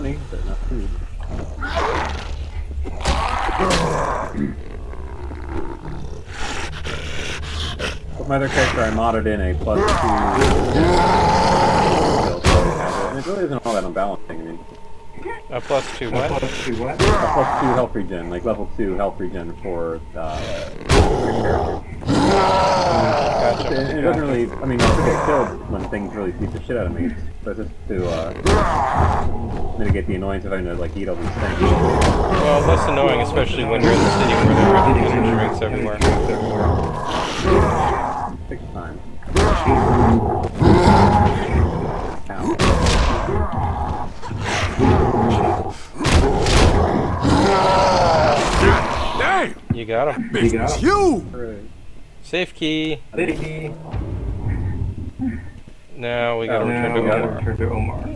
money, but not food. With my other character, I modded in a plus two. skill, so I have it. And it really isn't all that unbalancing. I mean, A plus two what? Plus two what? a plus two health regen, like level two health regen for uh, your character. Gotcha. It, it doesn't really. I mean, I still get killed when things really beat the shit out of me, but just to uh, mitigate the annoyance of having to like eat all these things. Well, less annoying, especially when you're in the city where there are energy drinks everywhere. Takes time. Ow. Damn! You got him. You got him. You! Hooray. Safe key. Now we gotta Oh, return Now to we gotta Omar. return to Omar.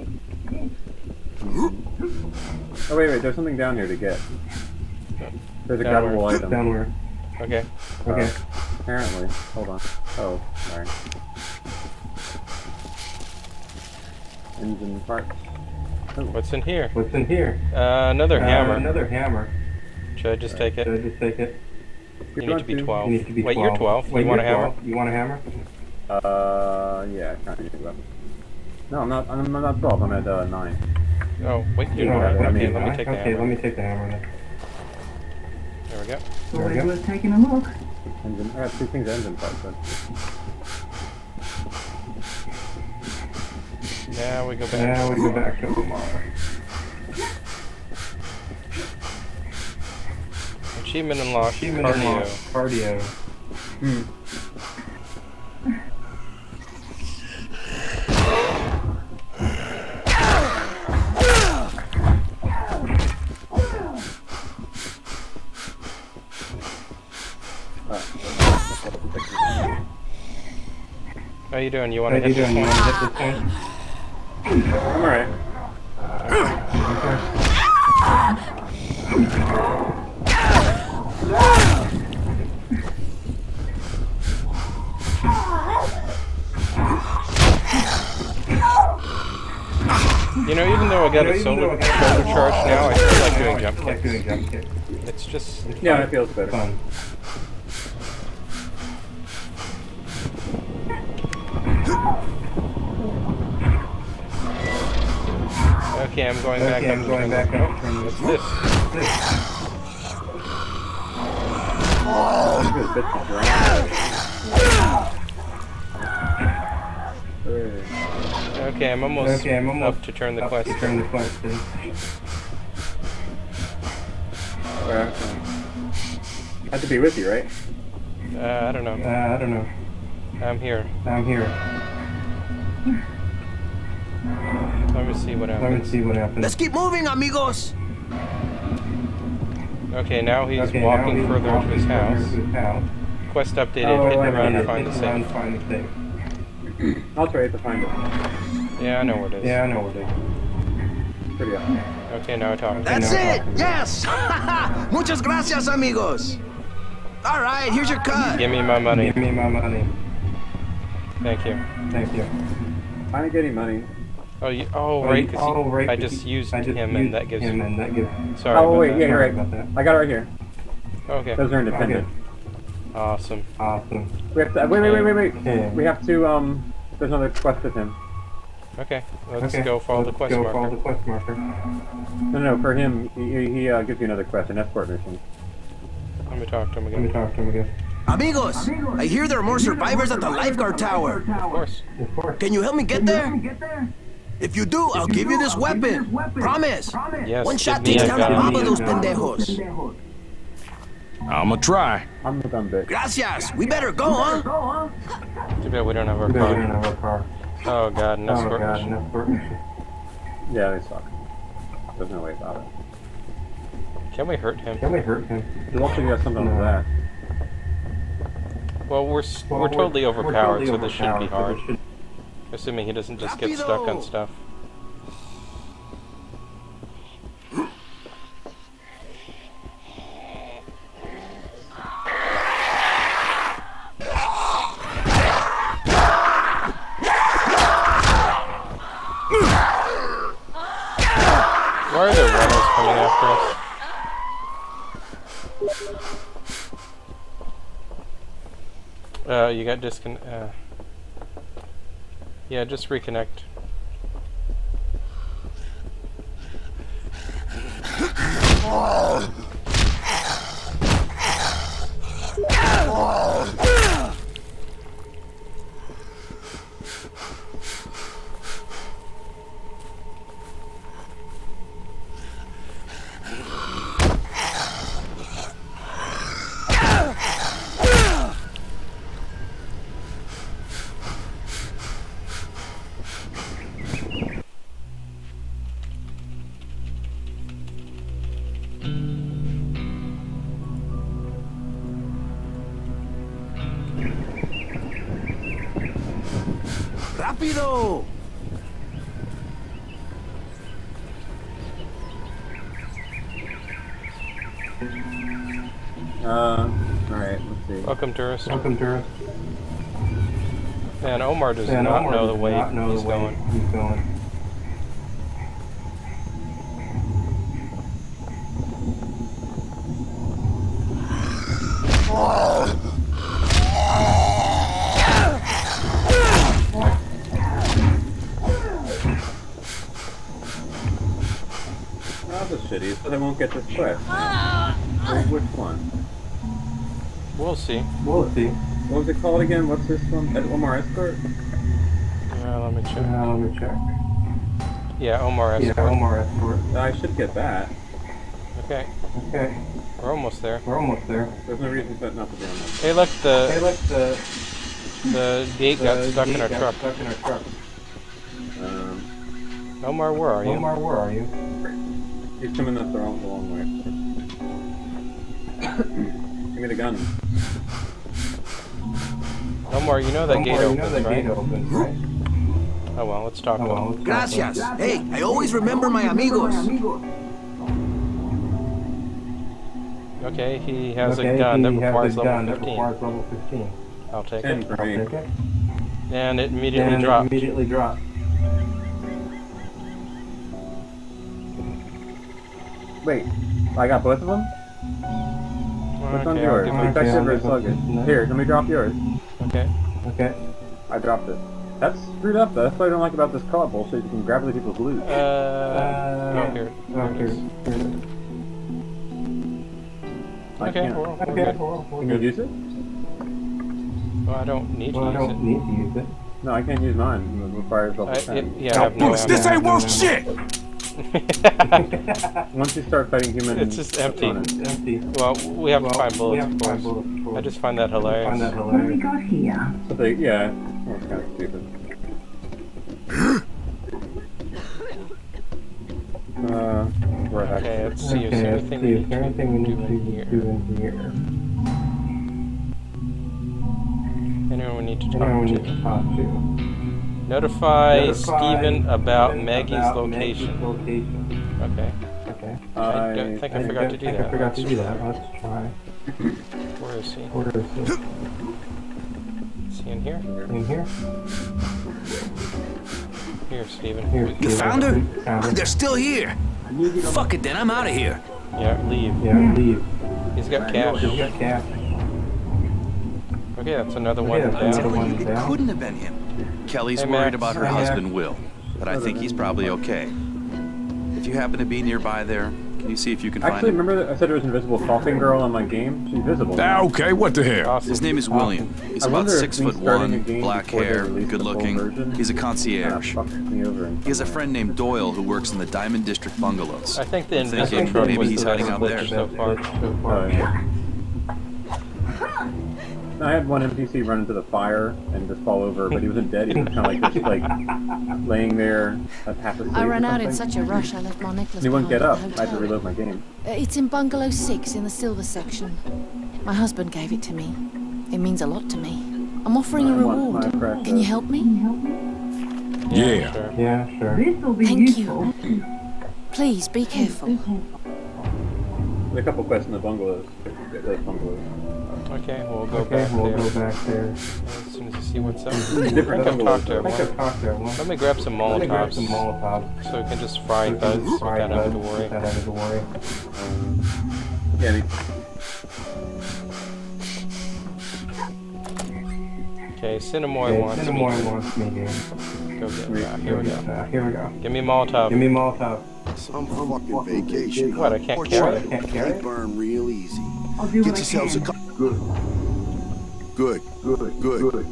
Oh wait, wait. There's something down here to get. There's a Down grabbable item. Down where? Okay. Okay. Apparently. Hold on. Oh, sorry. Engine parts. Oh, What's in here? What's in here? Uh, another Uh, hammer. Another hammer. Should I just take it? Should? I just take it? You need to be 12. You need to be Wait, 12. you're 12. Wait, you want a hammer? 12. You want a hammer? Uh, yeah, I can't use that. No, I'm not. I'm not 12. I'm at uh, nine. Oh, wait, you're No, not. I Okay, mean, let me take the okay, hammer. let me take the hammer then. There we go. There we go. was taking a look. Engine. I got two things. Engine parts. But Now we go back. Now we go back to Omar. Achievement unlocked. Achievement Cardio. unlocked. Cardio. Hmm. How you doing? You How want to you hit doing? You want to hit this one? I'm alright. Okay. You know, even though I got You a even solar, got a solar charge now, I still like doing jump still like kicks. doing jump kicks. It's just, It's Yeah, fun. it feels better. Fun. okay, I'm going back Okay, up. I'm going back up. What's this. this? Look Okay, I'm almost, Okay, I'm almost up to turn the up quest. To turn the quest in. Alright, okay. Have to be with you, right? Uh, I don't know. Uh, I don't know. I'm here. I'm here. Let me see what Let me happens. see what happens. Let's keep moving, amigos. Okay, now he's Okay, now walking he's further walking into his further house. into his house. Quest updated. Oh, hit wait, around wait, to find the Hit around safe. I'll try to find it. Yeah, I know where it is. Yeah, I know what it is. Pretty awesome. Okay, now I talk. That's now it. talking. Yes. Muchas gracias, amigos. All right, here's your cut. Give me my money. Give me my money. Thank you. Thank you. Finally getting money. Oh, you, oh, oh right, 'cause Oh, right, I just used I just him, used and that gives. him, and that gives. Sorry. oh wait, yeah, you're right. about that. I got it right here. Okay. Those are independent. Awesome. Awesome. We have to. Wait, wait, wait, wait, wait. Okay. We have to. Um. There's another quest with him. Okay. Let's okay. go follow the let's quest go marker. follow the quest marker. No, no, for him, he, he uh, gives you another quest, an escort mission. Let me talk to him again. Let me again. talk to him again. Amigos, I hear there are more survivors at the lifeguard tower. Of course. Of course. Can you help me get there? If you do, I'll give you this weapon. Promise. Yes. One shot takes down a gun. mob of those pendejos. I'ma try. I'm the gun bitch. Gracias. We better go, huh? Too bad we don't have our We don't car. have a car. Oh god, an Oh god, mission. an. Yeah, they suck. There's no way about it. Can we hurt him? Can we hurt him? Luckily, you got something No. like that. Well, we're Well, we're totally we're overpowered, totally so this shouldn't be hard. should- Assuming he doesn't just get stuck on stuff. Why are there runners coming after us? Uh, you got discon. Uh, yeah, just reconnect. Rápido! Uh, alright, let's see. Welcome, tourist. Welcome, tourist. Man, Omar does And not Omar know the way not know he's the way going. He's going. Oh, this is shitty, so they won't get this quest. Well, which one? We'll see. We'll see. What was it called again? What's this one? Ed- Omar Escort? Uh, let me check. Uh, let me check. Yeah, Omar Escort. Yeah. Omar escort. I should get that. Okay, Okay, we're almost there. we're almost there. There's no reason for it not to be on that. Hey, look, Hey, the look, the, the gate got the stuck in our got truck. Stuck in our truck. Um, Omar, where are you? Omar, where are you? He's coming up the wrong, the long way. Give me the gun. Omar, you know that Omar, gate you opens, know that right? gate opens, right? Oh well, let's talk Oh, to well, him. Gracias. Hey, I always remember my amigos. Okay, he has okay, a gun that he has requires a level gun that 15. requires level 15. I'll take it. for me. Take it. And it immediately and it dropped. immediately dropped. Wait, I got both of them? Which one's Okay, I'll yours? give Okay, him- Effective I'll or give sluggish? no. Here, let me drop yours. Okay. Okay. I dropped it. That's screwed up though. That's what I don't like about this co-op bullshit. You can grab other people's loot. Uh, Uh, here. Here. here it is. I Okay, can't. we're, we're Okay, good. well, we're Can you use it? Well, I don't need to Well, I use don't it. need to use it. No, I can't use mine. It requires level I, 10. it yeah, I Now, have no this ammo. ain't worth shit! Once you start fighting humans, It's just empty. It's empty. Well, we have to Well, find we bullets, have of to find course. bullets. I just find that hilarious. find that hilarious. hilarious. So they, yeah, that's kind of stupid. uh, where the heck- Okay, let's see. Is there anything see, we need there to anything we do need in to here? do in here? Anyone we need to Anyone we need to? to talk to? Notify, Notify Stephen about Maggie's about Maggie's location. location. Okay. Okay. I don't think I, I forgot to don't think that. I forgot to do that. Let's try. Where is he? Where is he? Is he in here? In here? Here, Stephen. Here. You found her? Found her. They're still here. Fuck it then, I'm out of here. Yeah, leave. Yeah, leave. He's got cash. You got cash. Okay, that's another Okay, one that's another down. one. It down. couldn't have been him. Kelly's Hey, worried about her Hey, Max. husband, Will, but I think he's probably okay. If you happen to be nearby there, can you see if you can Actually, find him? remember I said there was an invisible coughing girl on my game? She's visible. Ah, okay, what the hell? Awesome. His name is William. He's I about six foot one, black hair, good looking. He's a concierge. fucks me over. and- He has a friend named Doyle who works in the Diamond District bungalows. I think the I'm invisible thinking truck maybe was he's the hiding out there. so far. So Oh, far. yeah. I had one NPC run into the fire and just fall over, but he wasn't dead. He was kind of like just like laying there, half asleep. I or ran out in such a rush I left my necklace he wouldn't get up. I at had to reload my game. Uh, It's in bungalow 6 in the silver section. My husband gave it to me. It means a lot to me. I'm offering a I want reward. my precious. Can you help me? Yeah. Sure. Yeah, sure. Thank you. Please be careful. There's a couple quests in the bungalows. Those bungalows. Okay, we'll go Okay, back we'll there go back there. as soon as you see what's up. Different I think I've to I think her. I've talked to her. Let me grab some Let me grab Molotovs some Molotovs. so we can just fry thuds Fry without having to worry. Without having to worry. Yeah, I mean, Okay, Sinamoi Okay, wants Sinamoi me. wants me here. Go get Here we go. Here we go. Give me Molotov. Give me Molotov. Some fucking vacation. What, I can't Or carry something. it? Can't carry it? burn real easy. I'll do Get what I yourselves a cup. Good. Good. Good. Good.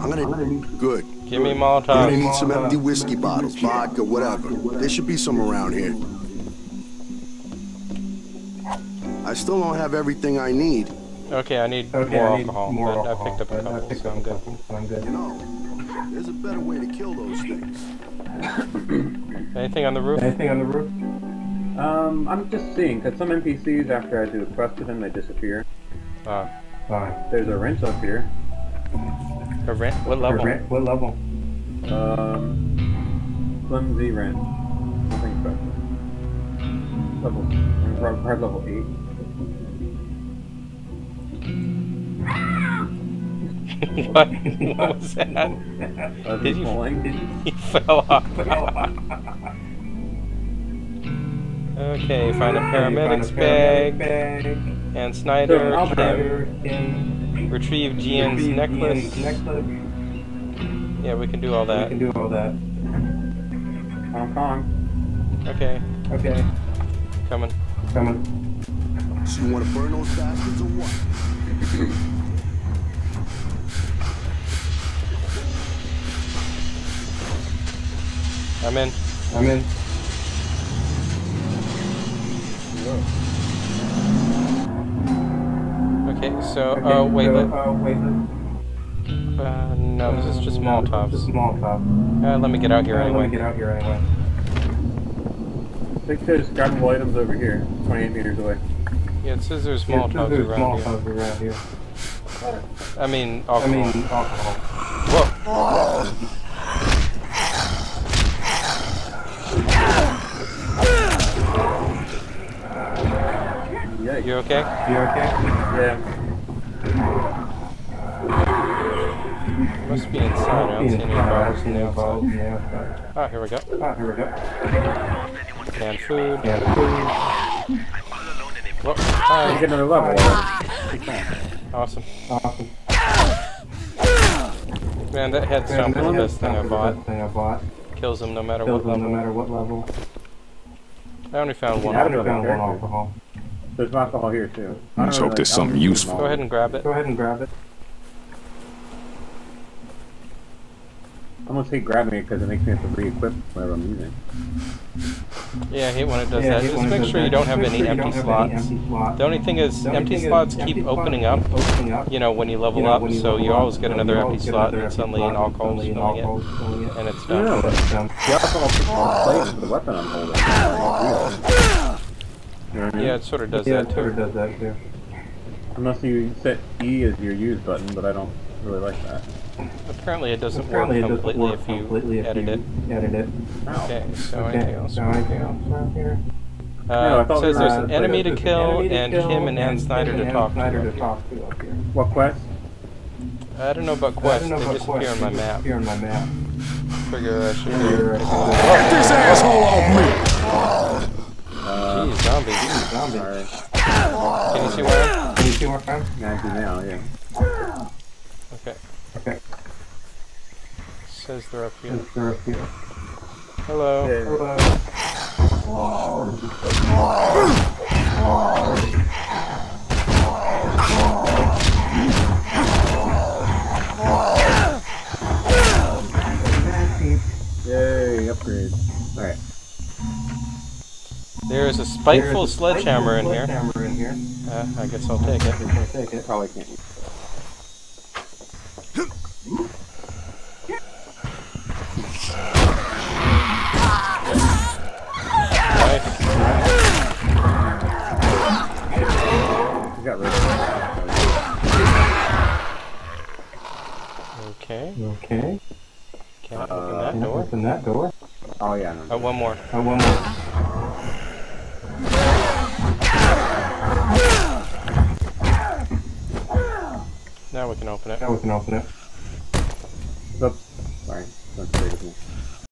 I'm gonna. Good. Give me more time. I Molotov. need some empty whiskey bottles, vodka, whatever. There should be some around here. I still don't have everything I need. Okay, I need Okay, more I need alcohol. more but alcohol. I picked up a couple, so I'm good. couple, so I'm good. You know, there's a better way to kill those things. Anything on the roof? Anything on the roof? um, I'm just seeing, because some NPCs, after I do a quest with them, they disappear. Uh, Fine. There's a wrench up here. a rent? What level? Correct. What level? Um, flimsy wrench. Nothing special. Level, hard level 8. what? What was that? Uh, Did you- falling? He fell off. okay, find a paramedic's bag. bag. And Snyder, Sure, I'll Kim, retrieve Gian's retrieve necklace. Ian's necklace. Yeah, we can do all that. We can do all that. Hong Kong. Okay, Okay. coming. Coming. So you want to burn those bastards or what? I'm in. I'm in. Okay, so, Okay, oh, wait, so, uh, wait, uh, no, this is just Molotovs. Just Molotovs. Uh, let me get out here Uh, Let me get out here anyway. I think there's grabbable items over here, 28 meters away. Yeah, it says there's Yeah, Molotovs there's around here. Around here. I mean, I alcohol. mean, alcohol. Whoa! You okay? You okay? Yeah. Must be inside. I don't see any bottles in the outside. Oh, here we go. Ah, here we go. Canned food. Yeah, food. I Hi. get another level. Awesome. Awesome. Man, that head stomp is the best thing I bought. thing I bought. Kills them no matter Kills what them no matter what level. I only found one. I don't found one alcohol. There's alcohol here too. I Let's don't hope there's I something useful. Go ahead and grab it. Go ahead and grab it. I'm gonna hate grabbing it because it makes me have to re-equip whatever I'm using. Yeah, I hate when it does Yeah, that. Just make sure you don't have any sure empty don't have slots. empty slots. The only thing is, only empty thing slots empty keep slots opening up. opening up. You know, when you level You know, up, you so level you up, always get another empty get slot, another and empty suddenly slot, an and alcohol's suddenly an filling it, alcohol's filling it. and it's No, no, done. but Um, the alcohol puts more place for the weapon I'm holding. You know I mean? Yeah, it sort of does yeah, that it sort of too. does that too. Unless you set E as your use button, but I don't really like that. Apparently, it doesn't Apparently it work doesn't work if you completely if edit you it. edit it. Okay, so Okay, anything else? so anything else around here? Uh, No, I it thought we says were there's on an the- enemy to There's an kill enemy to and kill him and Ann Snyder him to and talk Ann Snyder to. to talk to up here. What quest? I don't know about quests. I quests, don't know they about disappear quests, on my they map. disappear on my map. Figure I should Figure do I it. should Get this asshole off me! Uh, Jeez, zombie. Zombie. Alright. Can you see where I am? Can you see where I'm? Yeah, I do now, yeah. Okay. Okay, Says they're up here. is there a few? Hello. Hello. Yay, spiteful sledgehammer in here. In here. Uh, I guess I'll take it. I'll take it. Probably can't use Nice. You got rid of it. Okay. Okay. Can't Uh, open that Can't door. Open that door. Oh yeah, no. Oh, one more. Oh, one more. can open it. We can open it. Oops.